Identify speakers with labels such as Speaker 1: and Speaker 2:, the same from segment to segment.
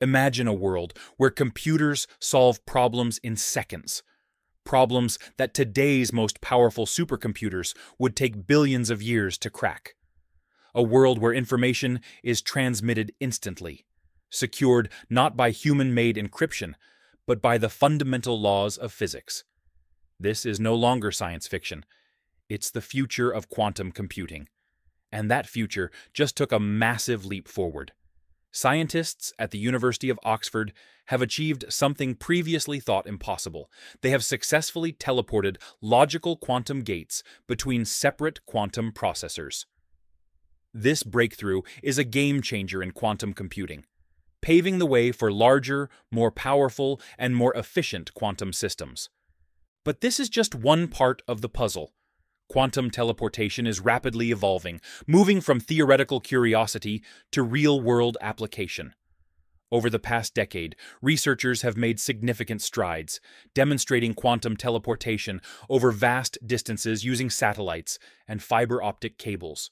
Speaker 1: Imagine a world where computers solve problems in seconds, problems that today's most powerful supercomputers would take billions of years to crack. A world where information is transmitted instantly, secured not by human made encryption, but by the fundamental laws of physics. This is no longer science fiction. It's the future of quantum computing. And that future just took a massive leap forward. Scientists at the University of Oxford have achieved something previously thought impossible. They have successfully teleported logical quantum gates between separate quantum processors. This breakthrough is a game changer in quantum computing, paving the way for larger, more powerful, and more efficient quantum systems. But this is just one part of the puzzle. Quantum teleportation is rapidly evolving, moving from theoretical curiosity to real world application. Over the past decade, researchers have made significant strides, demonstrating quantum teleportation over vast distances using satellites and fiber optic cables.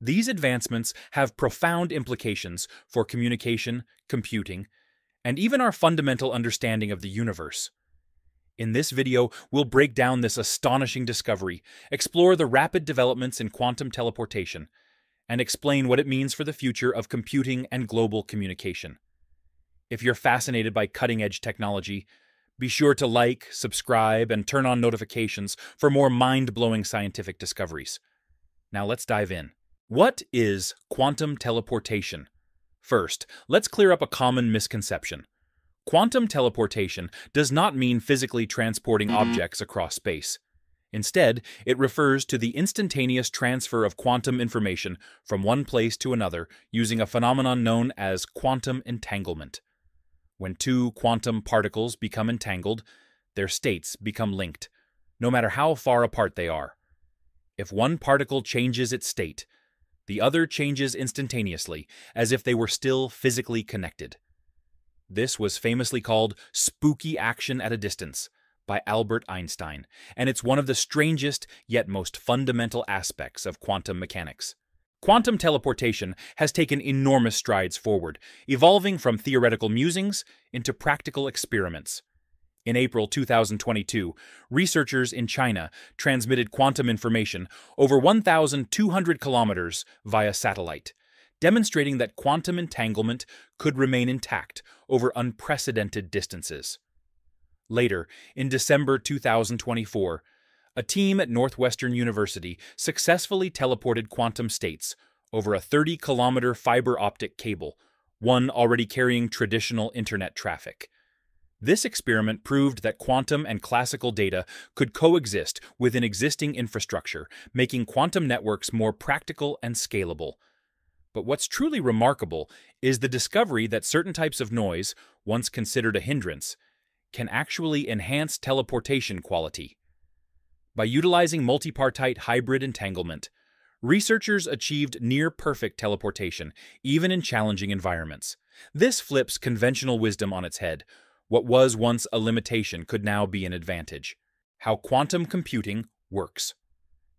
Speaker 1: These advancements have profound implications for communication, computing, and even our fundamental understanding of the universe. In this video, we'll break down this astonishing discovery, explore the rapid developments in quantum teleportation, and explain what it means for the future of computing and global communication. If you're fascinated by cutting edge technology, be sure to like, subscribe, and turn on notifications for more mind blowing scientific discoveries. Now let's dive in. What is quantum teleportation? First, let's clear up a common misconception. Quantum teleportation does not mean physically transporting mm-hmm. objects across space. Instead, it refers to the instantaneous transfer of quantum information from one place to another using a phenomenon known as quantum entanglement. When two quantum particles become entangled, their states become linked, no matter how far apart they are. If one particle changes its state, the other changes instantaneously, as if they were still physically connected. This was famously called spooky action at a distance by Albert Einstein, and it's one of the strangest yet most fundamental aspects of quantum mechanics. Quantum teleportation has taken enormous strides forward, evolving from theoretical musings into practical experiments. In April 2022, researchers in China transmitted quantum information over 1,200 kilometers via satellite, demonstrating that quantum entanglement could remain intact over unprecedented distances. Later, in December 2024, a team at Northwestern University successfully teleported quantum states over a 30 kilometer fiber optic cable, one already carrying traditional internet traffic. This experiment proved that quantum and classical data could coexist within existing infrastructure, making quantum networks more practical and scalable. But what's truly remarkable is the discovery that certain types of noise, once considered a hindrance, can actually enhance teleportation quality. By utilizing multipartite hybrid entanglement, researchers achieved near perfect teleportation, even in challenging environments. This flips conventional wisdom on its head. What was once a limitation could now be an advantage. How quantum computing works.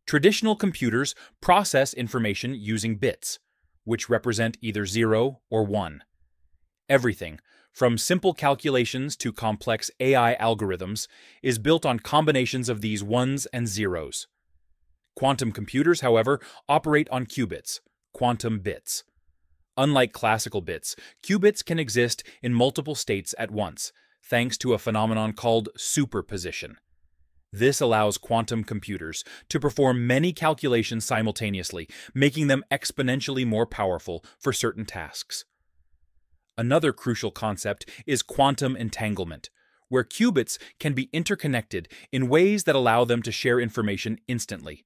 Speaker 1: Traditional computers process information using bits which represent either 0 or 1. Everything, from simple calculations to complex AI algorithms, is built on combinations of these ones and zeros. Quantum computers, however, operate on qubits, quantum bits. Unlike classical bits, qubits can exist in multiple states at once, thanks to a phenomenon called superposition. This allows quantum computers to perform many calculations simultaneously, making them exponentially more powerful for certain tasks. Another crucial concept is quantum entanglement, where qubits can be interconnected in ways that allow them to share information instantly.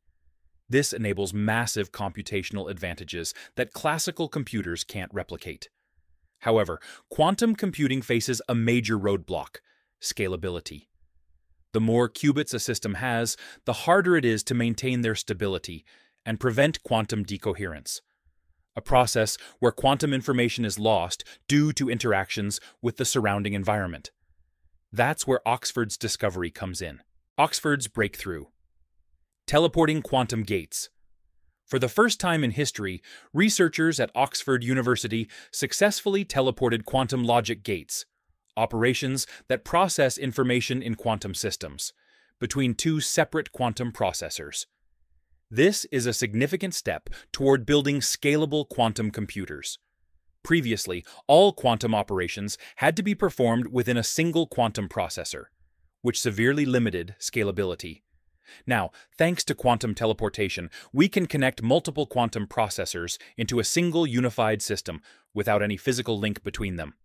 Speaker 1: This enables massive computational advantages that classical computers can't replicate. However, quantum computing faces a major roadblock scalability. The more qubits a system has, the harder it is to maintain their stability and prevent quantum decoherence, a process where quantum information is lost due to interactions with the surrounding environment. That's where Oxford's discovery comes in. Oxford's breakthrough. Teleporting quantum gates. For the first time in history, researchers at Oxford University successfully teleported quantum logic gates, operations that process information in quantum systems, between two separate quantum processors. This is a significant step toward building scalable quantum computers. Previously, all quantum operations had to be performed within a single quantum processor, which severely limited scalability. Now, thanks to quantum teleportation, we can connect multiple quantum processors into a single unified system without any physical link between them.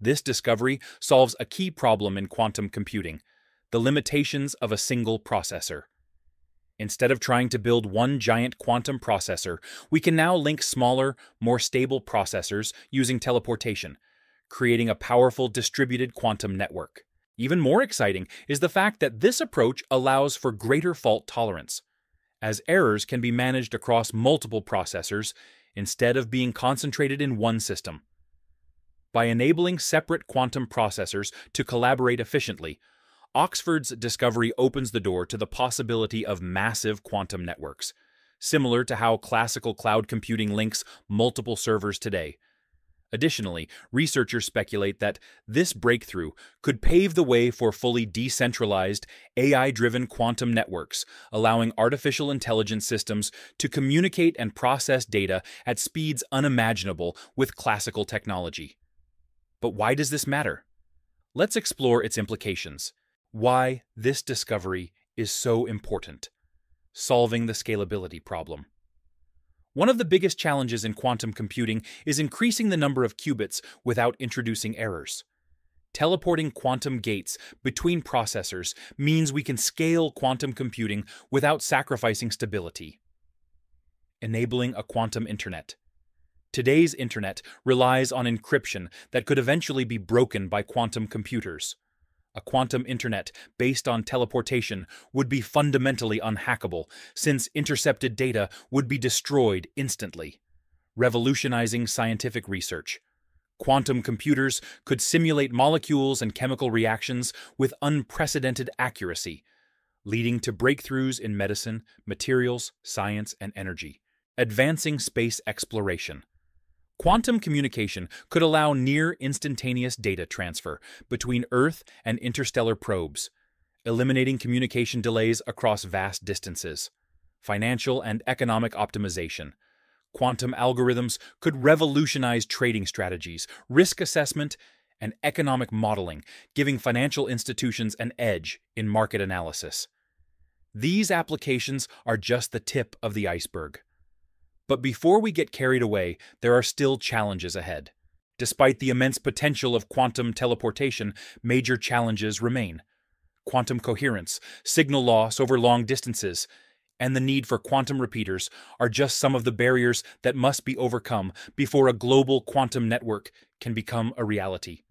Speaker 1: This discovery solves a key problem in quantum computing, the limitations of a single processor. Instead of trying to build one giant quantum processor, we can now link smaller, more stable processors using teleportation, creating a powerful distributed quantum network. Even more exciting is the fact that this approach allows for greater fault tolerance, as errors can be managed across multiple processors instead of being concentrated in one system. By enabling separate quantum processors to collaborate efficiently, Oxford's discovery opens the door to the possibility of massive quantum networks, similar to how classical cloud computing links multiple servers today. Additionally, researchers speculate that this breakthrough could pave the way for fully decentralized, AI driven quantum networks, allowing artificial intelligence systems to communicate and process data at speeds unimaginable with classical technology. But why does this matter? Let's explore its implications. Why this discovery is so important. Solving the scalability problem. One of the biggest challenges in quantum computing is increasing the number of qubits without introducing errors. Teleporting quantum gates between processors means we can scale quantum computing without sacrificing stability. Enabling a quantum internet. Today's internet relies on encryption that could eventually be broken by quantum computers a quantum internet based on teleportation would be fundamentally unhackable, since intercepted data would be destroyed instantly, revolutionizing scientific research. Quantum computers could simulate molecules and chemical reactions with unprecedented accuracy, leading to breakthroughs in medicine, materials, science, and energy, advancing space exploration. Quantum communication could allow near instantaneous data transfer between Earth and interstellar probes, eliminating communication delays across vast distances. Financial and economic optimization. Quantum algorithms could revolutionize trading strategies, risk assessment, and economic modeling, giving financial institutions an edge in market analysis. These applications are just the tip of the iceberg. But before we get carried away, there are still challenges ahead. Despite the immense potential of quantum teleportation, major challenges remain. Quantum coherence, signal loss over long distances, and the need for quantum repeaters are just some of the barriers that must be overcome before a global quantum network can become a reality.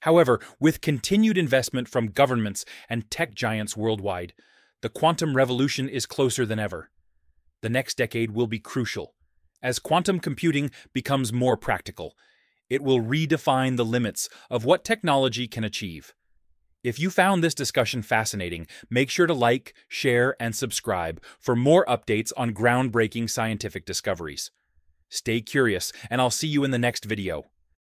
Speaker 1: However, with continued investment from governments and tech giants worldwide, the quantum revolution is closer than ever the next decade will be crucial. As quantum computing becomes more practical, it will redefine the limits of what technology can achieve. If you found this discussion fascinating, make sure to like, share, and subscribe for more updates on groundbreaking scientific discoveries. Stay curious, and I'll see you in the next video.